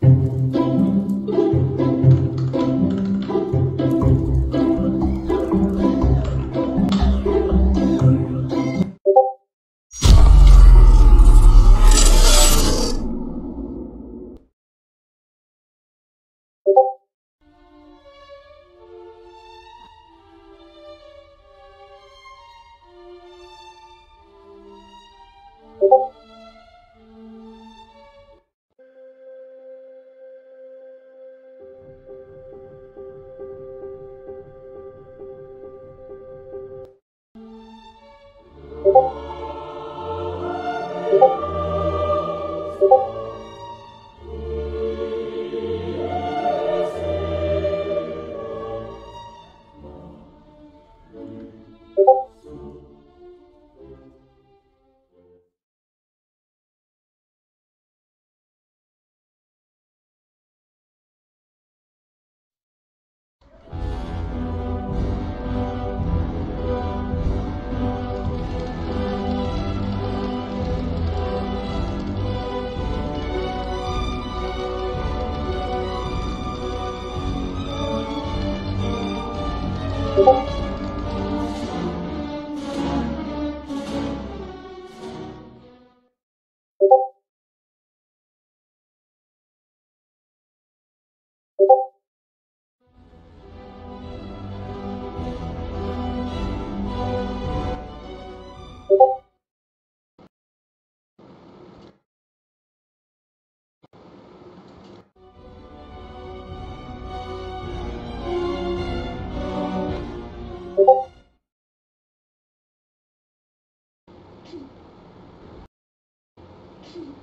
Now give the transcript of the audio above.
Thank you. 哼